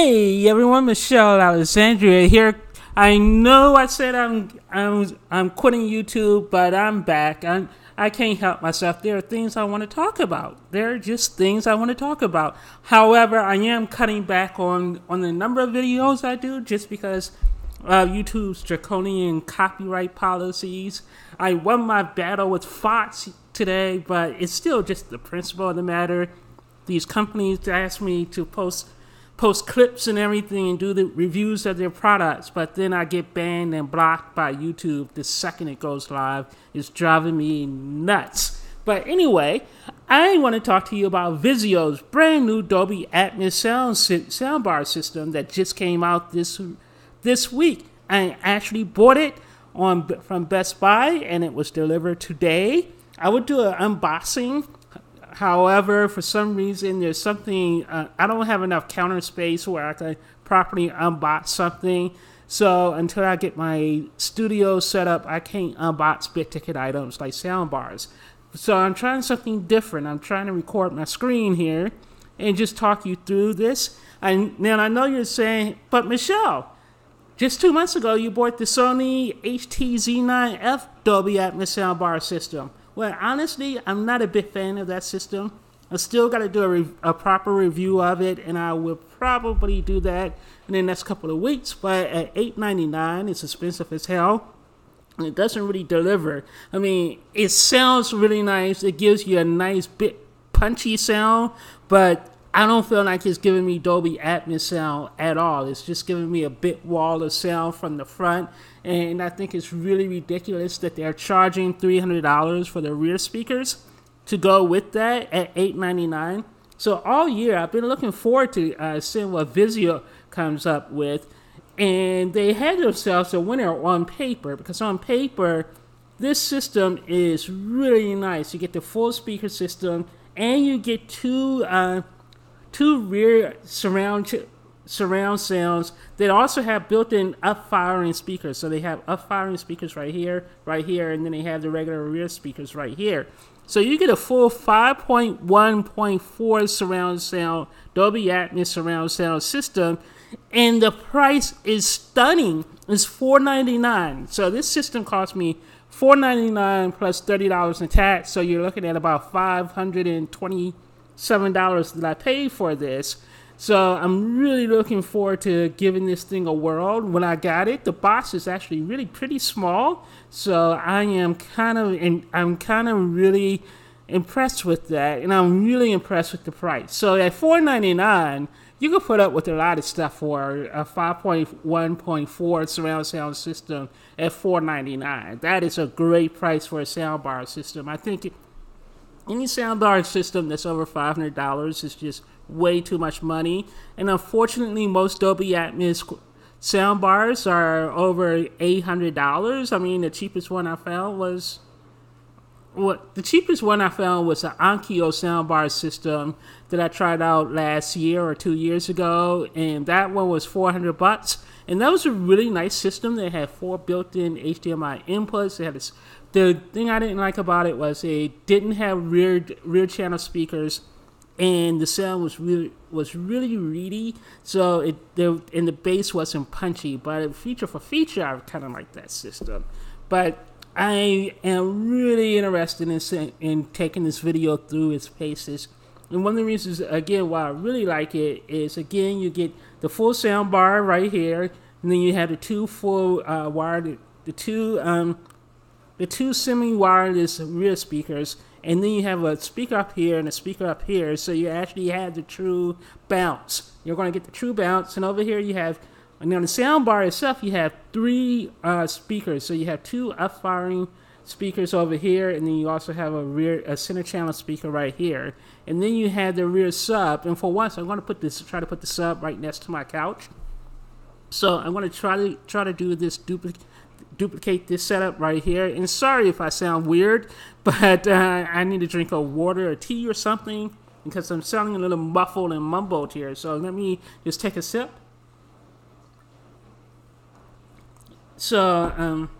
Hey everyone, Michelle Alexandria here. I know I said I'm I'm I'm quitting YouTube, but I'm back. I'm I can't help myself. There are things I want to talk about. There are just things I want to talk about. However, I am cutting back on on the number of videos I do just because of YouTube's draconian copyright policies. I won my battle with Fox today, but it's still just the principle of the matter. These companies ask me to post post clips and everything and do the reviews of their products, but then I get banned and blocked by YouTube the second it goes live. It's driving me nuts. But anyway, I want to talk to you about Vizio's brand new Dolby Atmos sound soundbar system that just came out this this week. I actually bought it on from Best Buy and it was delivered today. I would do an unboxing However, for some reason, there's something, uh, I don't have enough counter space where I can properly unbox something. So until I get my studio set up, I can't unbox big ticket items like sound bars. So I'm trying something different. I'm trying to record my screen here and just talk you through this. And now I know you're saying, but Michelle, just two months ago you bought the Sony HTZ9F Dolby Atmos soundbar system. Well, honestly, I'm not a big fan of that system. I still got to do a, re- a, proper review of it, and I will probably do that in the next couple of weeks. But at $8.99, it's expensive as hell. And it doesn't really deliver. I mean, it sounds really nice. It gives you a nice bit punchy sound, but I don't feel like it's giving me Dolby Atmos sound at all. It's just giving me a bit wall of sound from the front, and I think it's really ridiculous that they're charging three hundred dollars for the rear speakers to go with that at eight ninety nine. So all year I've been looking forward to uh, seeing what Vizio comes up with, and they had themselves a winner on paper because on paper this system is really nice. You get the full speaker system, and you get two. Uh, two rear surround surround sounds. They also have built-in up-firing speakers. So they have up-firing speakers right here, right here, and then they have the regular rear speakers right here. So you get a full 5.1.4 surround sound, Dolby Atmos surround sound system, and the price is stunning. It's $4.99. So this system cost me $4.99 plus $30 in tax. So you're looking at about 520 seven dollars that I paid for this. So I'm really looking forward to giving this thing a whirl. When I got it, the box is actually really pretty small. So I am kind of and I'm kind of really impressed with that, and I'm really impressed with the price. So at $4.99, you can put up with a lot of stuff for a 5.1.4 surround sound system at $4.99. That is a great price for a soundbar system. I think. Any soundbar system that's over $500 is just way too much money. And unfortunately, most Dolby Atmos soundbars are over $800. I mean, the cheapest one I found was what the cheapest one I found was the Onkyo soundbar system that I tried out last year or two years ago, and that one was 400 bucks. And that was a really nice system. They had four built-in HDMI inputs. They had this the thing I didn't like about it was it didn't have rear rear channel speakers, and the sound was really was really reedy. So it the and the bass wasn't punchy. But feature for feature, I kind of like that system. But I am really interested in in taking this Vizio through its paces. And one of the reasons, again, why I really like it is, again, you get the full sound bar right here, and then you have the two full uh, wired, the two um, the two semi-wireless rear speakers, and then you have a speaker up here and a speaker up here, so you actually have the true bounce. You're going to get the true bounce, and over here you have, and on the sound bar itself, you have three uh, speakers. So you have two up-firing speakers over here, and then you also have a rear, a center channel speaker right here, and then you have the rear sub. And for once, I'm going to put this, try to put the sub right next to my couch. So I'm going to try to try to do this duplicate duplicate this setup right here. And sorry if I sound weird, but uh, I need to drink a water or tea or something because I'm sounding a little muffled and mumbled here. So let me just take a sip. So um,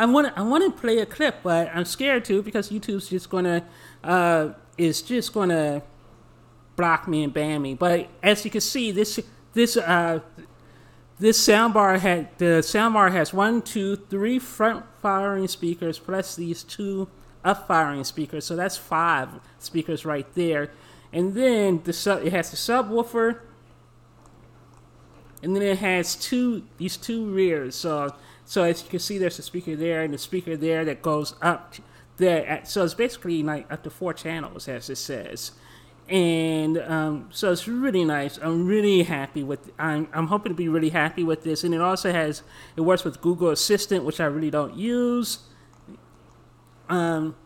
I want I want to play a clip, but I'm scared to because YouTube's just gonna uh, is just gonna block me and ban me. But as you can see, this this uh, this soundbar had the soundbar has one, two, three front firing speakers plus these two up firing speakers. So that's five speakers right there. And then the sub, it has the subwoofer, and then it has two these two rears. So so as you can see, there's a speaker there and a speaker there that goes up there. So it's basically like up to four channels, as it says and um, so it's really nice. I'm really happy with. I'm I'm hoping to be really happy with this, and it also has it works with Google Assistant, which I really don't use. Um,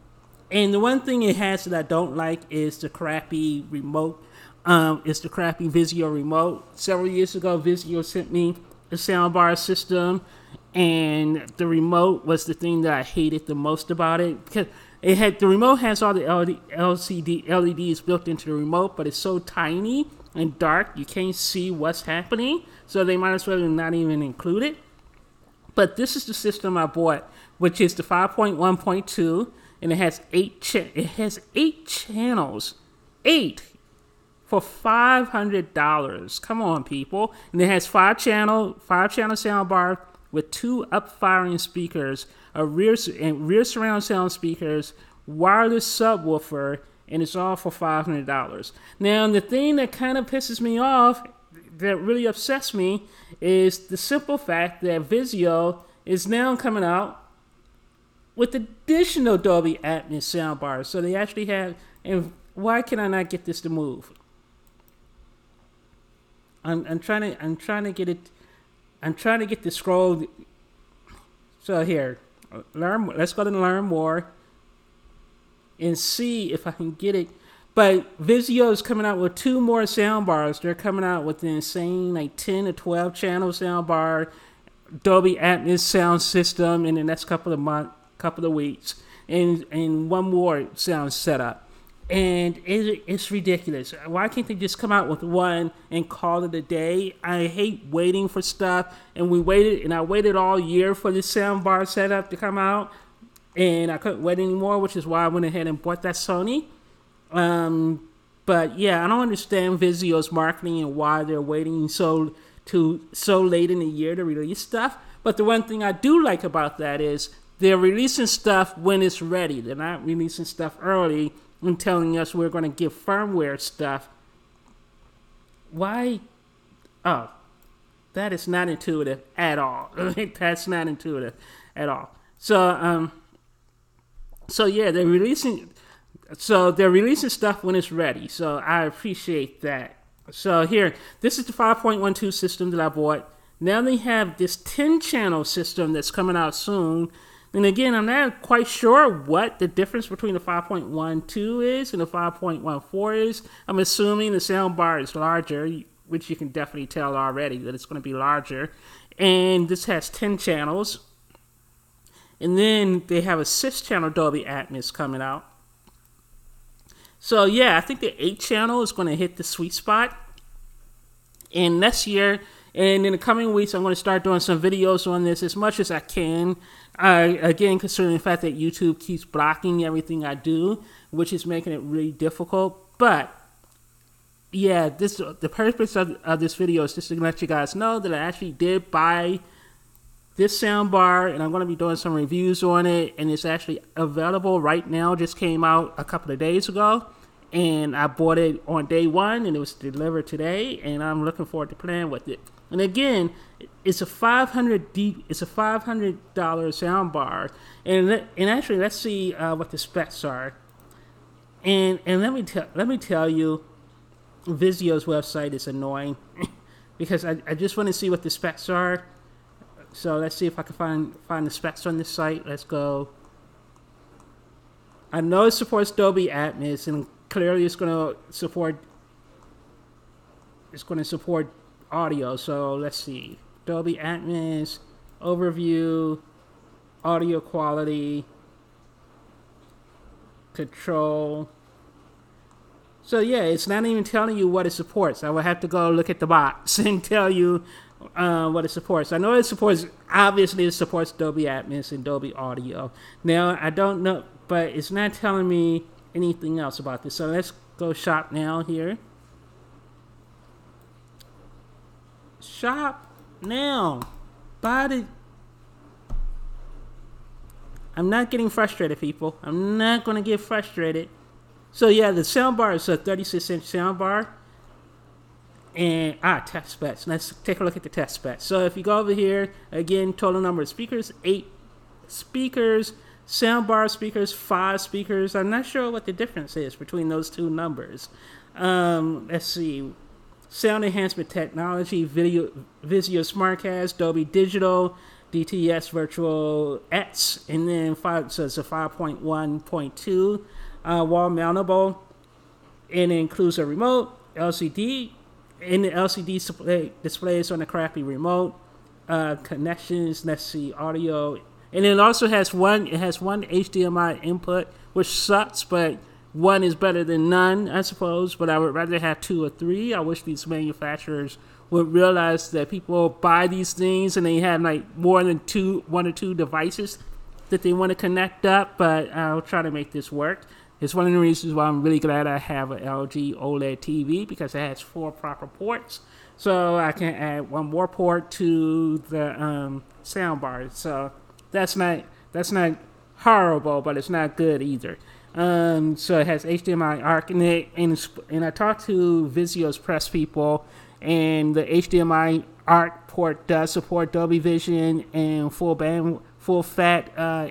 and the one thing it has that I don't like is the crappy remote. Um, it's the crappy Vizio remote. Several years ago, Vizio sent me a soundbar system, and the remote was the thing that I hated the most about it because it had the remote has all the LCD LEDs built into the remote, but it's so tiny and dark you can't see what's happening. So they might as well not even include it. But this is the system I bought, which is the 5.1.2, and it has eight cha- it has eight channels, eight for five hundred dollars. Come on, people! And it has five channel five channel soundbar with two up firing speakers a rear and rear surround sound speakers, wireless subwoofer, and it's all for five hundred dollars. Now, the thing that kind of pisses me off, that really upsets me, is the simple fact that Vizio is now coming out with additional Dolby Atmos soundbars. So they actually have. And why can I not get this to move? I'm, I'm trying to I'm trying to get it. I'm trying to get the scroll. So here, learn. Let's go to learn more and see if I can get it. But Vizio is coming out with two more sound bars. They're coming out with the insane like ten to twelve channel sound bar, Dolby Atmos sound system in the next couple of month, couple of weeks, and and one more sound setup and it, it's ridiculous. Why can't they just come out with one and call it a day? I hate waiting for stuff, and we waited, and I waited all year for the soundbar setup to come out, and I couldn't wait anymore, which is why I went ahead and bought that Sony. Um, but yeah, I don't understand Vizio's marketing and why they're waiting so to so late in the year to release stuff. But the one thing I do like about that is they're releasing stuff when it's ready. They're not releasing stuff early and telling us we're going to give firmware stuff. Why? Oh, that is not intuitive at all. That's not intuitive at all. So, um, so yeah, they're releasing. So they're releasing stuff when it's ready. So I appreciate that. So here, this is the 5.12 system that I bought. Now they have this 10 channel system that's coming out soon and again, I'm not quite sure what the difference between the 5.12 is and the 5.14 is. I'm assuming the sound bar is larger, which you can definitely tell already that it's going to be larger. And this has 10 channels. And then they have a 6 channel Dolby Atmos coming out. So, yeah, I think the 8 channel is going to hit the sweet spot. And next year, and in the coming weeks, I'm going to start doing some videos on this as much as I can. I, again, considering the fact that YouTube keeps blocking everything I do, which is making it really difficult. But yeah, this the purpose of, of this video is just to let you guys know that I actually did buy this soundbar, and I'm going to be doing some reviews on it. And it's actually available right now. Just came out a couple of days ago and I bought it on day one, and it was delivered today, and I'm looking forward to playing with it. And again, it's a 500 deep. It's a 500 dollar sound bar, and and actually, let's see uh, what the specs are. And and let me tell let me tell you, Vizio's website is annoying because I, I just want to see what the specs are. So let's see if I can find find the specs on this site. Let's go. I know it supports Dolby Atmos, and clearly it's going to support. It's going to support audio. So let's see. Dolby Atmos, overview, audio quality, control. So yeah, it's not even telling you what it supports. I would have to go look at the box and tell you uh, what it supports. I know it supports. Obviously, it supports Dolby Atmos and Dolby Audio. Now I don't know, but it's not telling me anything else about this. So let's go shop now here. Shop now. Buy the. I'm not getting frustrated, people. I'm not going to get frustrated. So yeah, the soundbar is a 36 inch soundbar. And ah, test specs. Let's take a look at the test specs. So if you go over here, again, total number of speakers, eight speakers, soundbar speakers, five speakers. I'm not sure what the difference is between those two numbers. Um, let's see. Sound enhancement technology, video, Vizio Smartcast, Dolby Digital, DTS Virtual X, and then five, so it's a 5.1.2 uh, wall mountable, and it includes a remote, LCD, and the LCD display, displays on the crappy remote, uh, connections, let's see, audio, and it also has one. It has one HDMI input, which sucks, but one is better than none, I suppose. But I would rather have two or three. I wish these manufacturers would realize that people buy these things and they have like more than two, one or two devices that they want to connect up. But I'll try to make this work. It's one of the reasons why I'm really glad I have an LG OLED TV because it has four proper ports. So I can add one more port to the um, soundbar. So that's not that's not horrible, but it's not good either. Um, so it has HDMI ARC in it, and and I talked to Vizio's press people, and the HDMI ARC port does support Dolby Vision and full band, full fat, uh,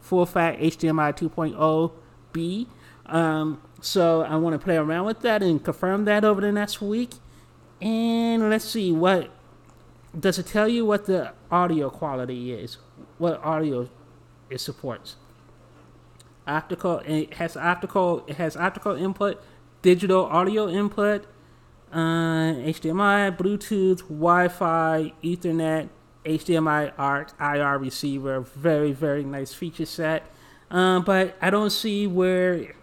full fat HDMI 2.0 B. Um, so I want to play around with that and confirm that over the next week. And let's see what does it tell you what the audio quality is what audio it supports. Optical it has optical it has optical input, digital audio input, uh, HDMI, Bluetooth, Wi-Fi, Ethernet, HDMI ARC, IR receiver. Very very nice feature set. Um, but I don't see where.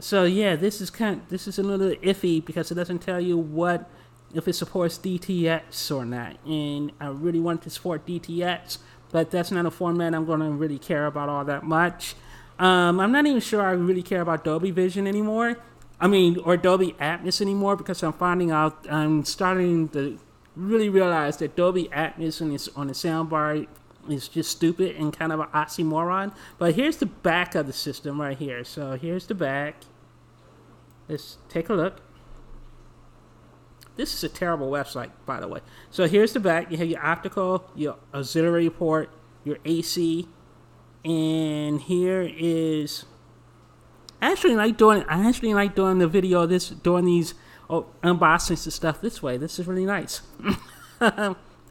So yeah, this is kind. Of, this is a little iffy because it doesn't tell you what if it supports DTS or not. And I really want to support DTS, but that's not a format I'm going to really care about all that much. Um, I'm not even sure I really care about Dolby Vision anymore. I mean, or Dolby Atmos anymore because I'm finding out I'm starting to really realize that Dolby Atmos on, this, on the soundbar is just stupid and kind of an oxymoron. But here's the back of the system right here. So here's the back. Let's take a look. This is a terrible website, by the way. So here's the back. You have your optical, your auxiliary port, your AC, and here is. I actually like doing. I actually like doing the video. This doing these oh, unboxings and stuff this way. This is really nice.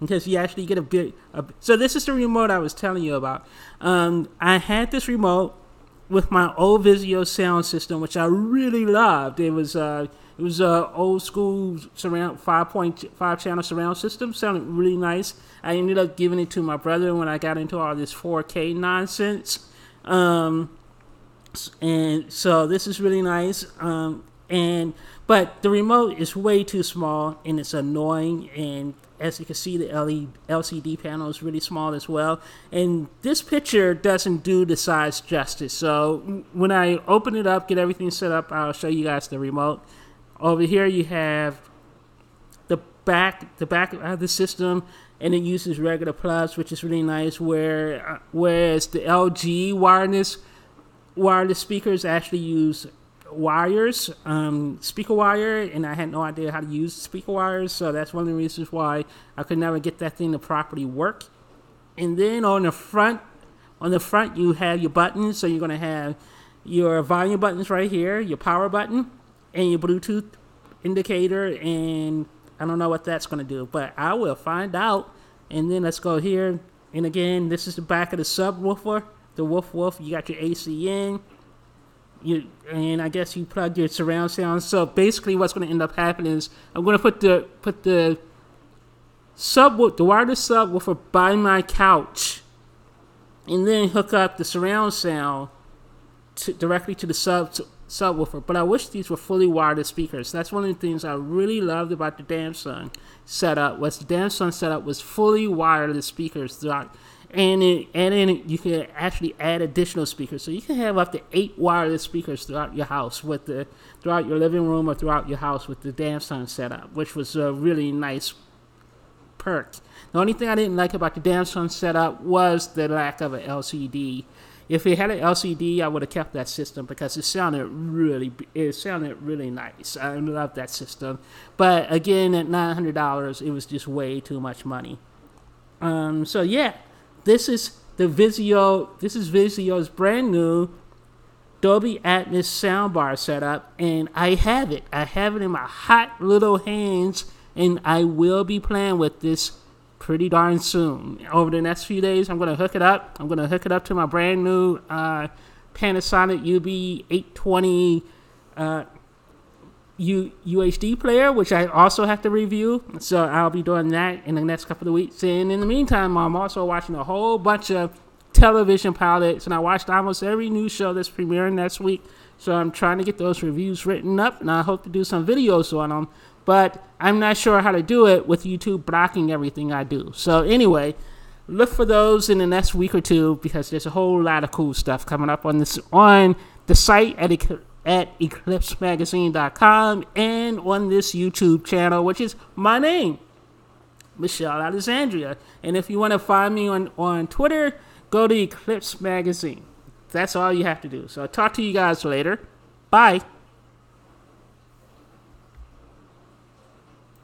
because you actually get a bit. A, so this is the remote I was telling you about. Um, I had this remote with my old Vizio sound system, which I really loved. It was uh, it was a old school surround five point five channel surround system. Sounded really nice. I ended up giving it to my brother when I got into all this 4K nonsense. Um, and so this is really nice. Um, and but the remote is way too small and it's annoying. And as you can see, the LCD panel is really small as well. And this picture doesn't do the size justice. So when I open it up, get everything set up, I'll show you guys the remote. Over here you have the back the back of the system and it uses regular plugs, which is really nice. Where uh, whereas the LG wireless wireless speakers actually use wires, um, speaker wire, and I had no idea how to use speaker wires, so that's one of the reasons why I could never get that thing to properly work. And then on the front, on the front you have your buttons, so you're gonna have your volume buttons right here, your power button, and your Bluetooth indicator, and I don't know what that's going to do, but I will find out. And then let's go here. And again, this is the back of the subwoofer, the Woof Woof. You got your AC in. You, and I guess you plug your surround sound. So basically, what's going to end up happening is I'm going to put the put the subwoofer, the wireless subwoofer, by my couch, and then hook up the surround sound to, directly to the sub subwoofer, but I wish these were fully wireless speakers. That's one of the things I really loved about the Damson setup. Was the Damson setup was fully wireless speakers throughout, and it, and then you can actually add additional speakers. So you can have up to eight wireless speakers throughout your house with the throughout your living room or throughout your house with the Damson setup, which was a really nice perk. The only thing I didn't like about the Damson setup was the lack of an LCD. If it had an LCD, I would have kept that system because it sounded really, it sounded really nice. I love that system, but again, at nine hundred dollars, it was just way too much money. Um, so yeah, this is the Vizio. This is Vizio's brand new Dolby Atmos soundbar setup, and I have it. I have it in my hot little hands, and I will be playing with this pretty darn soon. Over the next few days, I'm going to hook it up. I'm going to hook it up to my brand new uh, Panasonic UB820 uh, U- UHD player, which I also have to review. So I'll be doing that in the next couple of weeks. And in the meantime, I'm also watching a whole bunch of television pilots, and I watched almost every new show that's premiering next week. So I'm trying to get those reviews written up, and I hope to do some videos on them. But I'm not sure how to do it with YouTube blocking everything I do. So anyway, look for those in the next week or two because there's a whole lot of cool stuff coming up on this on the site at at eclipsemagazine.com and on this YouTube channel, which is my name, Michelle Alexandria. And if you want to find me on, on Twitter, go to Eclipse Magazine. That's all you have to do. So I'll talk to you guys later. Bye.